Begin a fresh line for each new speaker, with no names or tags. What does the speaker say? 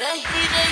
रही